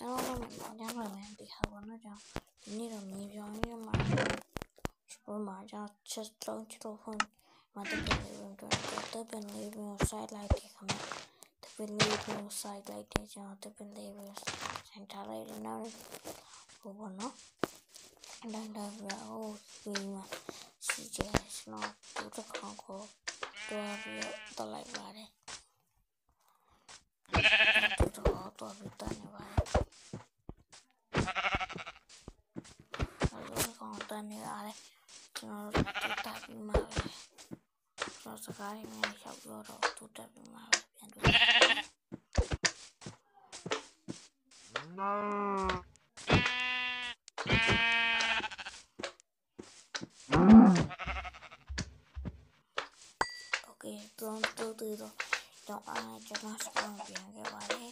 ကျွန်တော်တို့ကတော့ညမှာလည်းဒီဟာဘောနော်ကြောင့်ဒီနေ့တော့မြေပြောင်းရမှာစပမှာကြောင့်ချက်လုံးချတော့ဖွင့်မတက်တယ်လို့တော့တက်ပင်လေးပြီး site လိုက်တယ်ခမတက်ပင်လေးပြီး site လိုက်တယ်ကြောင့်တက်ပင်လေးပြီးစင်ထားလိုက်တယ်နော်ဟိုဘောနော်အန်ဒါဒါဟိုဒီမှာစီကျဲစနော်တူတခေါကိုတွားပြီးတော့လိုက်ပါတယ်တူတော့တော့ပြီးတန်းနေပါတယ် Oke, ale no tutaj małe rozgrali mnie się biorą tutaj małe No. Oke, okay, pronto oke, Então, a gente vai se.